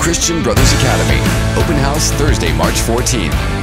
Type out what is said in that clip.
Christian Brothers Academy. Open house Thursday, March 14th.